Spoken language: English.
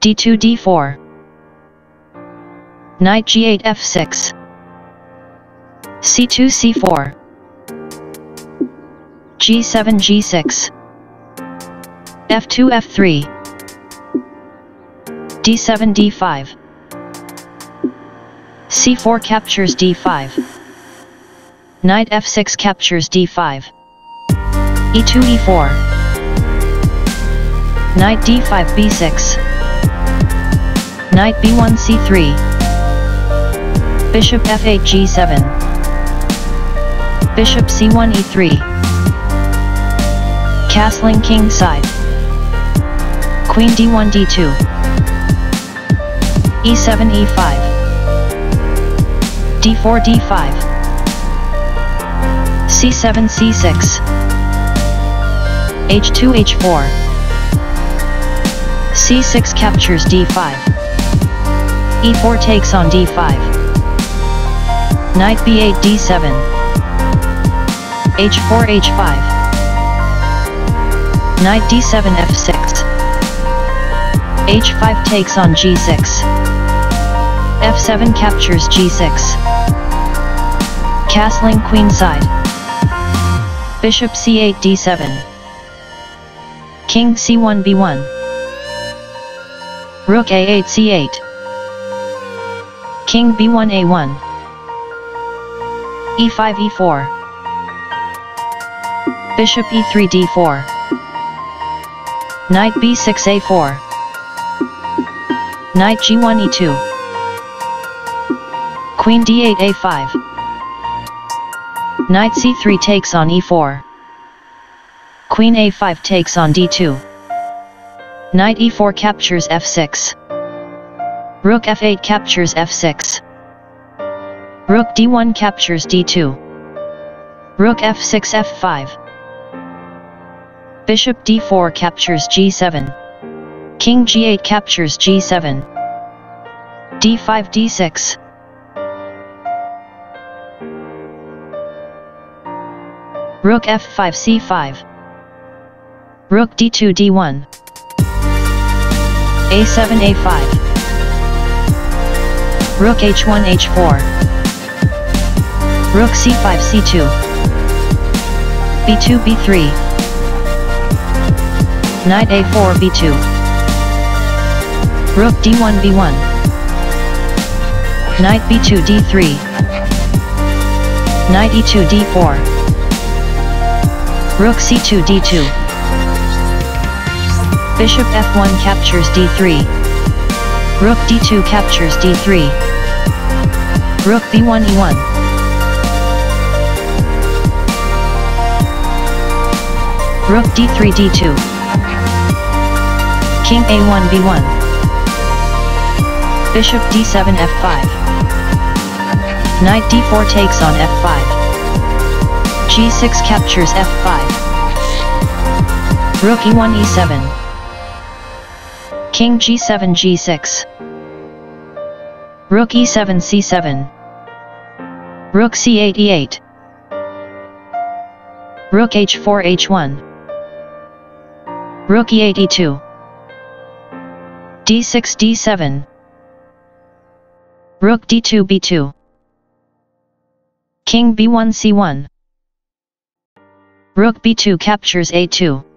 d2 d4 Knight g8 f6 c2 c4 g7 g6 f2 f3 d7 d5 c4 captures d5 knight f6 captures d5 e2 e4 knight d5 b6 knight b1 c3 bishop f8 g7 bishop c1 e3 castling king side. Queen d1 d2 e7 e5 d4 d5 c7 c6 h2 h4 c6 captures d5 e4 takes on d5 knight b8 d7 h4 h5 knight d7 f6 h5 takes on g6 f7 captures g6 castling queenside bishop c8 d7 King c1 b1 Rook a8 c8 King b1 a1 e5 e4 Bishop e3 d4 Knight b6 a4 Knight g1 e2 Queen d8 a5 Knight c3 takes on e4 Queen a5 takes on d2. Knight e4 captures f6. Rook f8 captures f6. Rook d1 captures d2. Rook f6 f5. Bishop d4 captures g7. King g8 captures g7. d5 d6. Rook f5 c5. Rook d2 d1 a7 a5 Rook h1 h4 Rook c5 c2 b2 b3 Knight a4 b2 Rook d1 b1 Knight b2 d3 Knight e2 d4 Rook c2 d2 Bishop f1 captures d3. Rook d2 captures d3. Rook b1 e1. Rook d3 d2. King a1 b1. Bishop d7 f5. Knight d4 takes on f5. g6 captures f5. Rook e1 e7. King g7 g6 Rook e7 c7 Rook c8 e8 Rook h4 h1 Rook e8 e2 d6 d7 Rook d2 b2 King b1 c1 Rook b2 captures a2